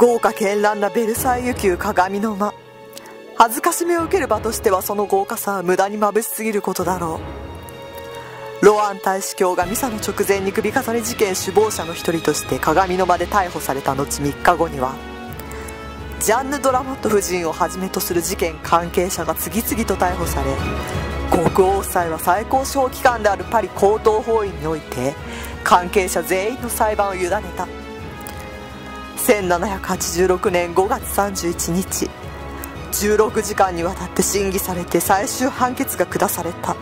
豪華絢爛なベルサイユ宮鏡の間。恥ずかしめを受ける場としてはその豪華さは無駄に眩しすぎることだろう。ロアン大司教がミサの直前に首飾り事件首謀者の一人として鏡の間で逮捕された後3日後にはジャンヌ・ドラモット夫人をはじめとする事件関係者が次々と逮捕され国王夫妻は最高司法機関であるパリ高等法院において関係者全員の裁判を委ねた。1786年5月31日。16時間にわたって審議されて最終判決が下された。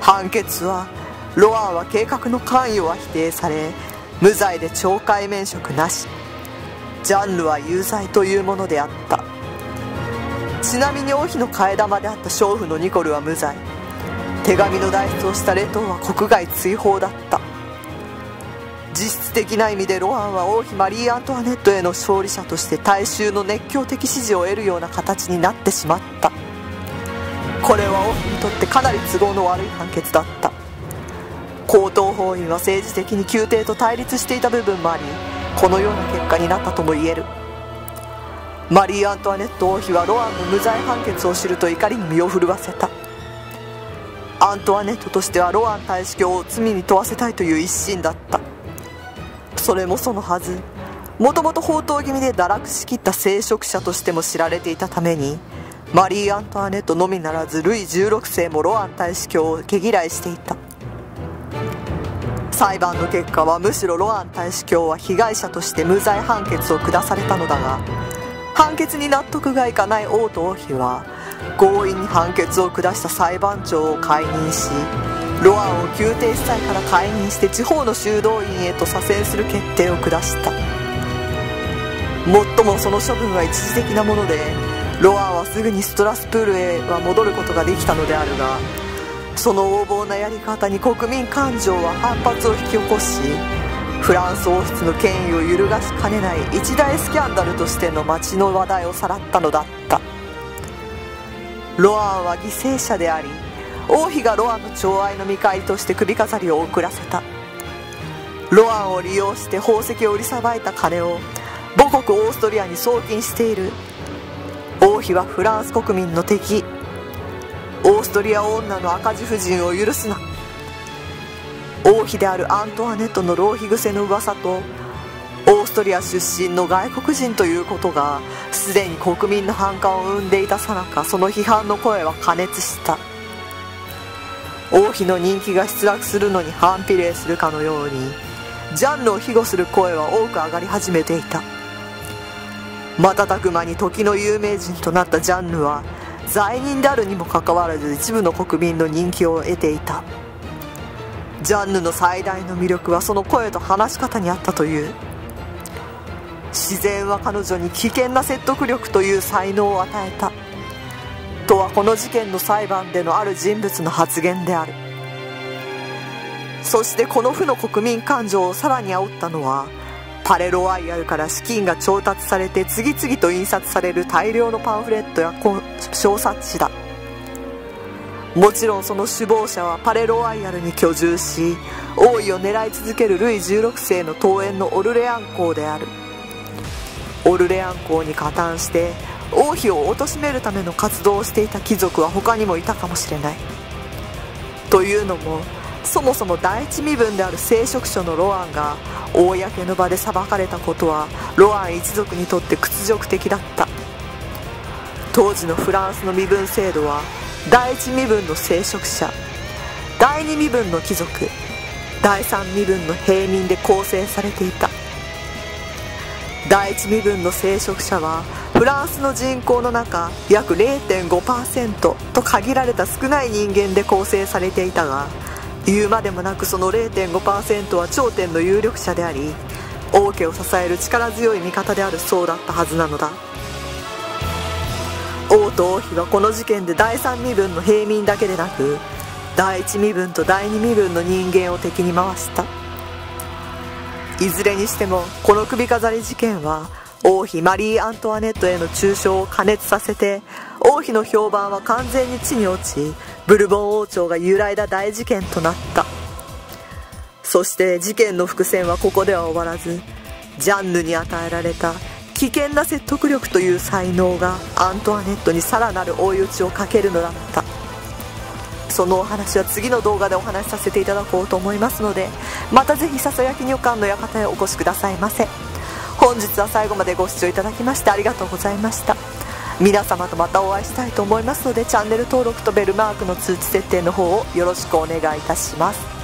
判決はロアンは計画の関与は否定され無罪で懲戒免職なし。ジャンルは有罪というものであった。ちなみに王妃の替え玉であった娼婦のニコルは無罪。手紙の代筆をしたレトーは国外追放だった。的な意味でロアンは王妃マリー・アントワネットへの勝利者として大衆の熱狂的支持を得るような形になってしまった。これは王妃にとってかなり都合の悪い判決だった。高等法院は政治的に宮廷と対立していた部分もありこのような結果になったとも言える。マリー・アントワネット王妃はロアンの無罪判決を知ると怒りに身を震わせた。アントワネットとしてはロアン大司教を罪に問わせたいという一心だった。それもそのはず。もともと放蕩気味で堕落しきった聖職者としても知られていたためにマリー・アントワネットのみならずルイ16世もロアン大司教を毛嫌いしていた。裁判の結果はむしろロアン大司教は被害者として無罪判決を下されたのだが判決に納得がいかない王と王妃は強引に判決を下した裁判長を解任しロアンを宮廷司祭から解任して地方の修道院へと左遷する決定を下した。もっともその処分は一時的なものでロアンはすぐにストラスプールへは戻ることができたのであるがその横暴なやり方に国民感情は反発を引き起こしフランス王室の権威を揺るがしかねない一大スキャンダルとしての街の話題をさらったのだった。ロアンは犠牲者であり王妃がロアンの寵愛の見返りとして首飾りを贈らせた。ロアンを利用して宝石を売りさばいた金を母国オーストリアに送金している。王妃はフランス国民の敵。オーストリア女の赤字夫人を許すな。王妃であるアントワネットの浪費癖の噂とオーストリア出身の外国人ということがすでに国民の反感を生んでいたさなかその批判の声は過熱した。王妃の人気が失落するのに反比例するかのようにジャンルを庇護する声は多く上がり始めていた。瞬く間に時の有名人となったジャンヌは罪人であるにもかかわらず一部の国民の人気を得ていた。ジャンヌの最大の魅力はその声と話し方にあったという。自然は彼女に危険な説得力という才能を与えた。とはこの事件の裁判でのある人物の発言である。そしてこの負の国民感情をさらに煽ったのはパレロワイヤルから資金が調達されて次々と印刷される大量のパンフレットや小冊子だ。もちろんその首謀者はパレロワイヤルに居住し王位を狙い続けるルイ16世の桃園のオルレアン公である。オルレアン公に加担して王妃を貶めるための活動をしていた貴族は他にもいたかもしれない。というのもそもそも第一身分である聖職者のロアンが公の場で裁かれたことはロアン一族にとって屈辱的だった。当時のフランスの身分制度は第一身分の聖職者第二身分の貴族第三身分の平民で構成されていた。第一身分の聖職者はフランスの人口の中約0.5%と限られた少ない人間で構成されていたが言うまでもなくその0.5%は頂点の有力者であり王家を支える力強い味方である層だったはずなのだ。王と王妃はこの事件で第三身分の平民だけでなく第一身分と第二身分の人間を敵に回した。いずれにしてもこの首飾り事件は王妃マリー・アントワネットへの中傷を加熱させて王妃の評判は完全に地に落ちブルボン王朝が揺らいだ大事件となった。そして事件の伏線はここでは終わらずジャンヌに与えられた危険な説得力という才能がアントワネットにさらなる追い打ちをかけるのだった。そのお話は次の動画でお話しさせていただこうと思いますのでまたぜひささやき旅館の館へお越しくださいませ。本日は最後までご視聴いただきましてありがとうございました。皆様とまたお会いしたいと思いますのでチャンネル登録とベルマークの通知設定の方をよろしくお願いいたします。